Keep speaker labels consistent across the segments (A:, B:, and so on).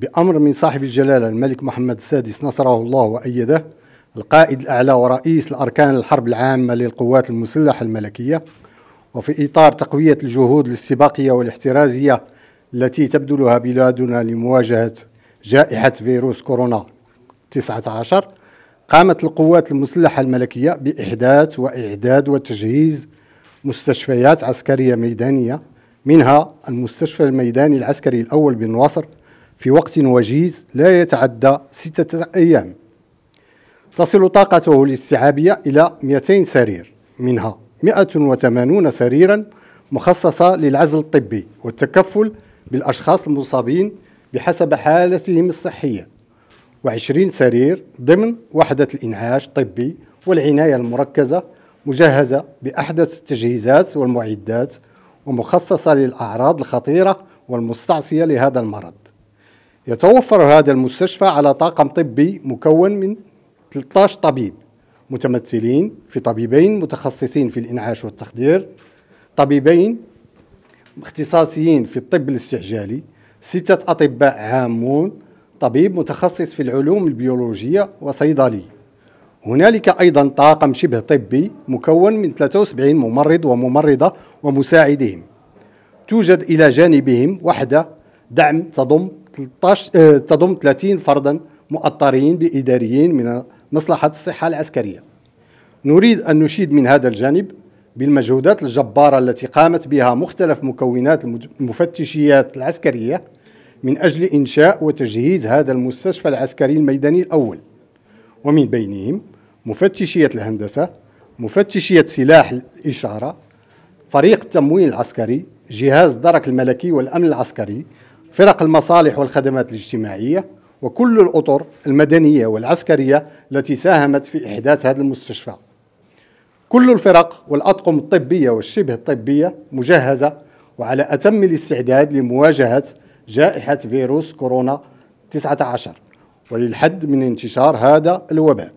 A: بأمر من صاحب الجلالة الملك محمد السادس نصره الله وأيده القائد الأعلى ورئيس الأركان الحرب العامة للقوات المسلحة الملكية وفي إطار تقوية الجهود الاستباقية والاحترازية التي تبذلها بلادنا لمواجهة جائحة فيروس كورونا 19 قامت القوات المسلحة الملكية بإحداث وإعداد وتجهيز مستشفيات عسكرية ميدانية منها المستشفى الميداني العسكري الأول بنواصر في وقت وجيز لا يتعدى ستة أيام. تصل طاقته الاستيعابية إلى 200 سرير منها 180 سريرا مخصصة للعزل الطبي والتكفل بالأشخاص المصابين بحسب حالتهم الصحية. و20 سرير ضمن وحدة الإنعاش الطبي والعناية المركزة مجهزة بأحدث التجهيزات والمعدات ومخصصة للأعراض الخطيرة والمستعصية لهذا المرض. يتوفر هذا المستشفى على طاقم طبي مكون من 13 طبيب متمثلين في طبيبين متخصصين في الإنعاش والتخدير طبيبين اختصاصيين في الطب الاستعجالي ستة أطباء عامون طبيب متخصص في العلوم البيولوجية وصيدلي. هنالك أيضا طاقم شبه طبي مكون من 73 ممرض وممرضة ومساعدهم. توجد إلى جانبهم وحدة دعم تضم 13 آه، تضم 30 فردا مؤطرين بإداريين من مصلحة الصحة العسكرية. نريد أن نشيد من هذا الجانب بالمجهودات الجبارة التي قامت بها مختلف مكونات المفتشيات العسكرية من أجل إنشاء وتجهيز هذا المستشفى العسكري الميداني الأول. ومن بينهم مفتشية الهندسة مفتشية سلاح الإشارة فريق التموين العسكري جهاز درك الملكي والأمن العسكري فرق المصالح والخدمات الاجتماعية وكل الأطر المدنية والعسكرية التي ساهمت في إحداث هذا المستشفى. كل الفرق والأطقم الطبية والشبه الطبية مجهزة وعلى أتم الاستعداد لمواجهة جائحة فيروس كورونا 19 وللحد من انتشار هذا الوباء.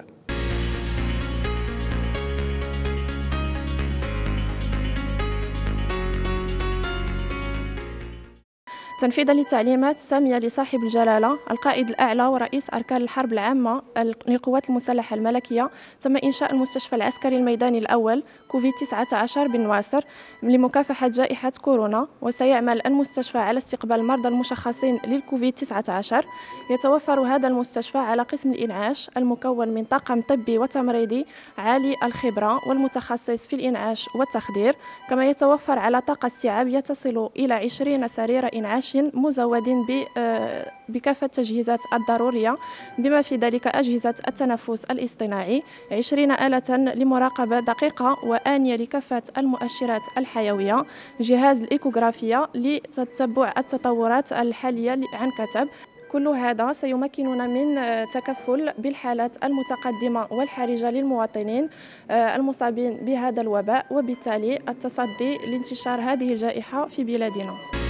B: تنفيذا للتعليمات السامية لصاحب الجلالة القائد الأعلى ورئيس أركان الحرب العامة للقوات المسلحة الملكية تم إنشاء المستشفى العسكري الميداني الأول كوفيد 19 بالنواصر لمكافحة جائحة كورونا وسيعمل المستشفى على استقبال المرضى المشخصين للكوفيد 19 يتوفر هذا المستشفى على قسم الإنعاش المكون من طاقم طبي وتمريضي عالي الخبرة والمتخصص في الإنعاش والتخدير. كما يتوفر على طاقة استيعابية تصل إلى 20 سرير إنعاش مزود آه، بكافة التجهيزات الضرورية بما في ذلك أجهزة التنفس الاصطناعي. 20 آلة لمراقبة دقيقة وآنية لكافة المؤشرات الحيوية. جهاز الإيكوغرافية لتتبع التطورات الحالية عن كتب. كل هذا سيمكننا من آه، تكفل بالحالات المتقدمة والحرجة للمواطنين آه، المصابين بهذا الوباء وبالتالي التصدي لانتشار هذه الجائحة في بلادنا.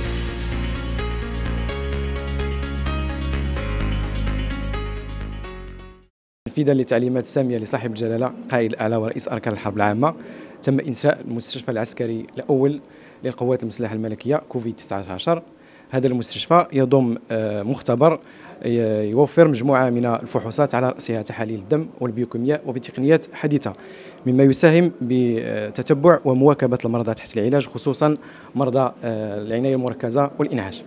C: تنفيذا للتعليمات السامية لصاحب الجلالة قائد الأعلى ورئيس أركان الحرب العامة. تم إنشاء المستشفى العسكري الأول للقوات المسلحة الملكية كوفيد 19 هذا المستشفى يضم آه، مختبر يوفر مجموعة من الفحوصات على رأسها تحاليل الدم والبيوكيمياء وبتقنيات حديثة. مما يساهم بتتبع ومواكبة المرضى تحت العلاج خصوصا مرضى آه، العناية المركزة والإنعاش.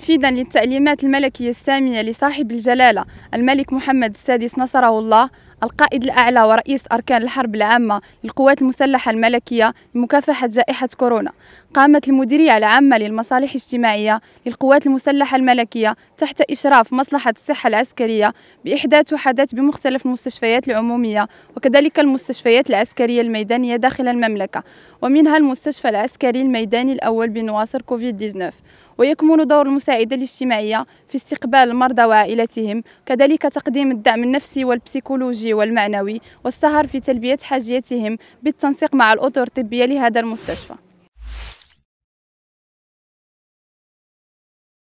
D: تنفيذا للتعليمات الملكية السامية لصاحب الجلالة الملك محمد السادس نصره الله القائد الأعلى ورئيس أركان الحرب العامة للقوات المسلحة الملكية لمكافحة جائحة كورونا. قامت المديرية العامة للمصالح الاجتماعية للقوات المسلحة الملكية تحت إشراف مصلحة الصحة العسكرية بإحداث وحدات بمختلف المستشفيات العمومية وكذلك المستشفيات العسكرية الميدانية داخل المملكة ومنها المستشفى العسكري الميداني الأول بنواصر كوفيد 19 ويكمن دور المساعدة الاجتماعية في استقبال المرضى وعائلتهم كذلك تقديم الدعم النفسي والبسيكولوجي والمعنوي والسهر في تلبية حاجيتهم بالتنسيق مع الأطر الطبية لهذا المستشفى.